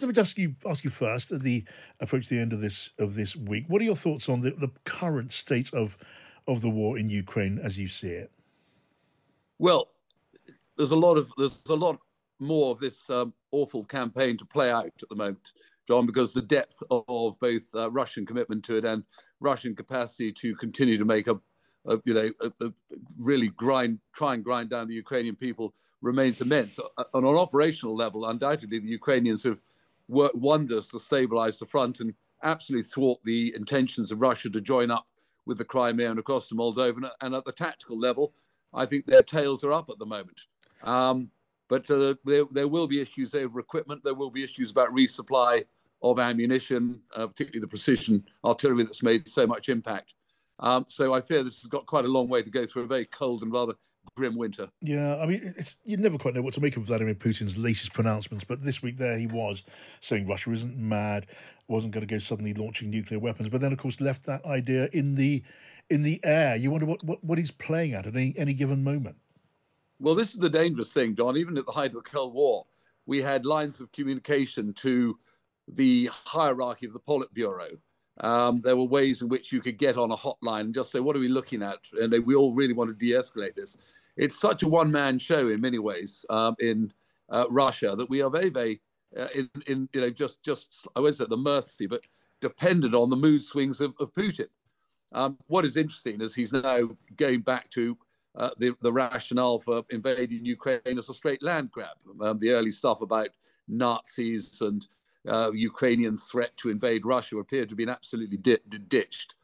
Let me ask you ask you first. At the approach the end of this of this week, what are your thoughts on the, the current state of of the war in Ukraine as you see it? Well, there's a lot of there's a lot more of this um, awful campaign to play out at the moment, John, because the depth of both uh, Russian commitment to it and Russian capacity to continue to make a, a you know, a, a really grind, try and grind down the Ukrainian people remains immense. Uh, on an operational level, undoubtedly, the Ukrainians have worked wonders to stabilize the front and absolutely thwart the intentions of Russia to join up with the Crimea and across to Moldova. And at the tactical level, I think their tails are up at the moment. Um, but uh, there, there will be issues over equipment. There will be issues about resupply of ammunition, uh, particularly the precision artillery that's made so much impact. Um, so I fear this has got quite a long way to go through a very cold and rather grim winter. Yeah, I mean, it's you never quite know what to make of Vladimir Putin's latest pronouncements, but this week there he was saying Russia isn't mad, wasn't going to go suddenly launching nuclear weapons, but then of course left that idea in the in the air. You wonder what, what, what he's playing at at any, any given moment. Well, this is the dangerous thing, John. Even at the height of the Cold War, we had lines of communication to the hierarchy of the Politburo. Um, there were ways in which you could get on a hotline and just say, "What are we looking at?" And we all really want to de-escalate this. It's such a one-man show in many ways um, in uh, Russia that we are very, very uh, in, in, you know just just I won't say the mercy, but dependent on the mood swings of, of Putin. Um, what is interesting is he's now going back to uh, the, the rationale for invading Ukraine as a straight land grab. Um, the early stuff about Nazis and uh, Ukrainian threat to invade Russia appeared to have been absolutely di- ditched.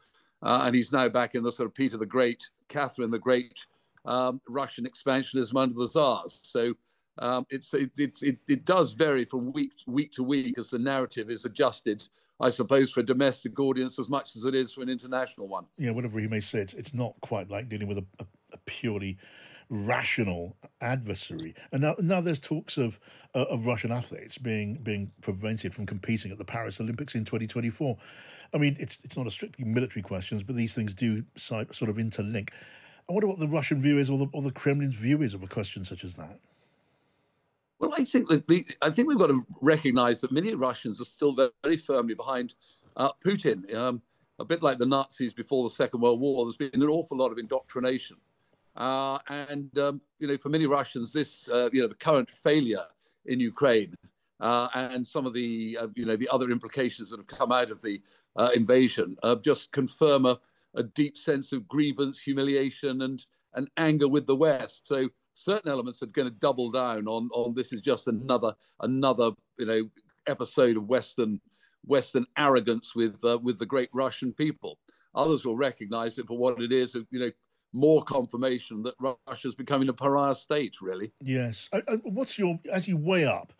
Uh, and he's now back in the sort of Peter the Great, Catherine the Great um, Russian expansionism under the Tsars. So um, it, it, it, it, does vary from week, week to week as the narrative is adjusted, I suppose, for a domestic audience as much as it is for an international one. Yeah, whatever he may say, it's, it's not quite like dealing with a, a, a purely rational adversary. And now, now there's talks of uh, of Russian athletes being being prevented from competing at the Paris Olympics in 2024. I mean, it's it's not a strictly military questions, but these things do sort of interlink. I wonder what the Russian view is, or the or the Kremlin's view is of a question such as that. Well, I think that the, I think we've got to recognise that many Russians are still very, very firmly behind uh, Putin. Um, a bit like the Nazis before the Second World War, there's been an awful lot of indoctrination uh, and um, you know, for many Russians, this uh, you know the current failure in Ukraine uh, and some of the uh, you know the other implications that have come out of the uh, invasion just confirm a, a, deep sense of grievance, humiliation, and and anger with the West. So certain elements are going to double down on on this is just another another you know episode of Western Western arrogance with uh, with the great Russian people. Others will recognise it for what it is. You know, more confirmation that Russia's becoming a pariah state, really. Yes. What's your, as you weigh up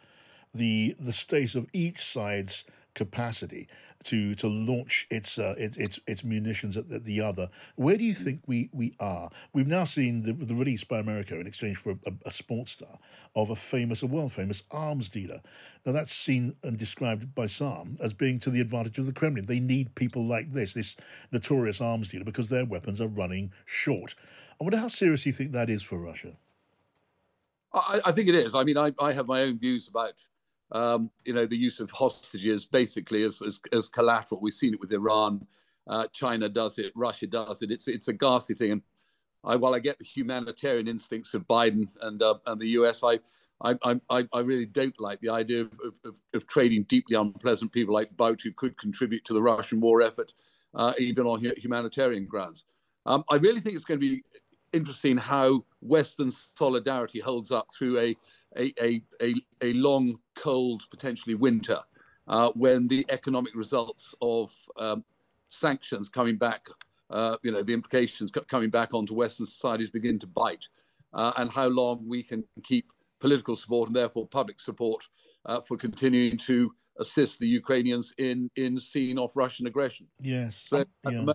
the the state of each side's capacity to to launch its uh, its, its, its munitions at the, the, other. Where do you think we, we are? We've now seen the, the release by America in exchange for a, a, sports star of a famous, a world famous arms dealer. Now that's seen and described by some as being to the advantage of the Kremlin. They need people like this, this notorious arms dealer, because their weapons are running short. I wonder how serious you think that is for Russia. I, I think it is. I mean, I, I have my own views about um, you know, the use of hostages basically as, as, as collateral. We've seen it with Iran. Uh, China does it. Russia does it. It's it's a ghastly thing. And I, while I get the humanitarian instincts of Biden and uh, and the US, I, I I I really don't like the idea of, of, of trading deeply unpleasant people like Bout who could contribute to the Russian war effort, uh, even on humanitarian grounds. Um, I really think it's going to be interesting how Western solidarity holds up through a a, a, a, a long, cold, potentially winter, uh, when the economic results of um, sanctions coming back, uh, you know, the implications coming back onto Western societies begin to bite, uh, and how long we can keep political support and therefore public support uh, for continuing to assist the Ukrainians in in seeing off Russian aggression. Yes. So yeah.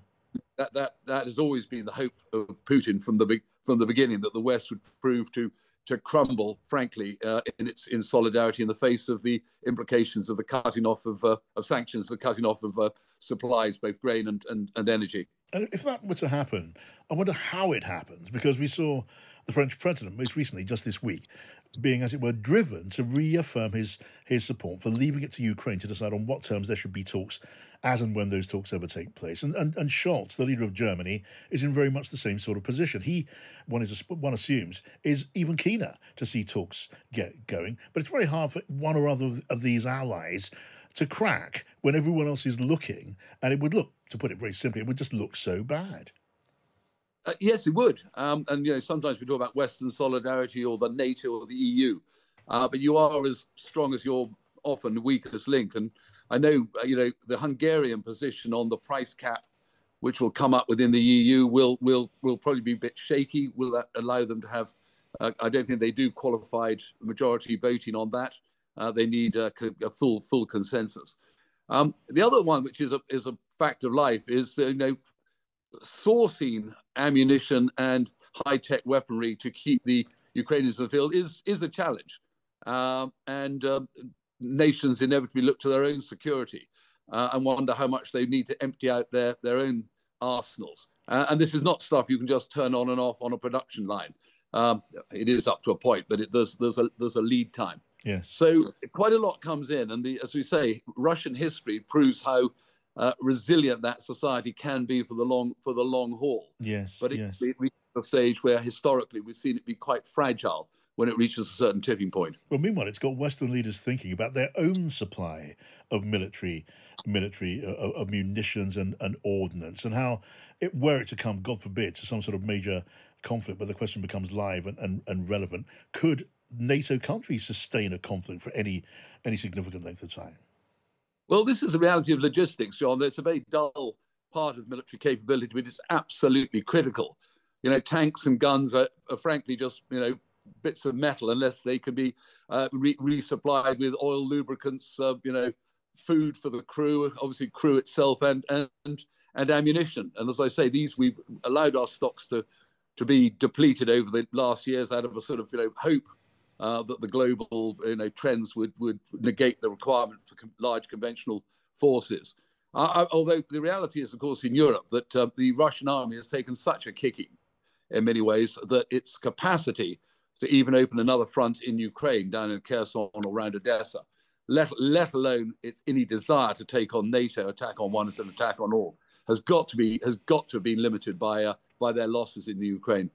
that that that has always been the hope of Putin from the from the beginning that the West would prove to to crumble, frankly, uh, in its in solidarity in the face of the implications of the cutting off of, uh, of sanctions, the cutting off of uh, supplies, both grain and, and, and energy. And if that were to happen, I wonder how it happens because we saw the French president most recently, just this week, being, as it were, driven to reaffirm his his support for leaving it to Ukraine to decide on what terms there should be talks, as and when those talks ever take place. And and, and Scholz, the leader of Germany, is in very much the same sort of position. He, one is one assumes, is even keener to see talks get going. But it's very hard for one or other of these allies to crack when everyone else is looking, and it would look, to put it very simply, it would just look so bad. Uh, yes, it would. Um, and you know, sometimes we talk about Western solidarity or the NATO or the EU, uh, but you are as strong as your often weakest link. And I know, uh, you know, the Hungarian position on the price cap, which will come up within the EU, will will will probably be a bit shaky. Will that allow them to have? Uh, I don't think they do qualified majority voting on that. Uh, they need a, a, full full consensus. Um, the other one, which is a is a fact of life, is you know sourcing ammunition and high tech weaponry to keep the Ukrainians in the field is is a challenge, um, and uh, nations inevitably look to their own security uh, and wonder how much they need to empty out their their own arsenals. Uh, and this is not stuff you can just turn on and off on a production line. Um, it is up to a point, but it, there's there's a there's a lead time. Yes. So quite a lot comes in, and the, as we say, Russian history proves how uh, resilient that society can be for the long for the long haul. Yes. But it, yes. it reaches a stage where historically we've seen it be quite fragile when it reaches a certain tipping point. Well, meanwhile, it's got Western leaders thinking about their own supply of military, military uh, of munitions and, and ordnance, and how, it, were it to come, God forbid, to some sort of major conflict, where the question becomes live and, and, and relevant, could NATO countries sustain a conflict for any any significant length of time? Well, this is the reality of logistics, John. It's a very dull part of military capability, but it's absolutely critical. You know, tanks and guns are, are frankly just you know bits of metal unless they can be uh, re- resupplied with oil, lubricants, uh, you know, food for the crew, obviously crew itself, and and and ammunition. And as I say, these we've allowed our stocks to to be depleted over the last years out of a sort of you know hope uh, that the global you know trends would would negate the requirement for com- large conventional forces. Uh, although the reality is, of course, in Europe that uh, the Russian army has taken such a kicking in many ways that its capacity to even open another front in Ukraine down in Kherson or around Odessa, let, let alone its any desire to take on NATO, attack on one instead an attack on all, has got to be has got to have been limited by uh, by their losses in the Ukraine.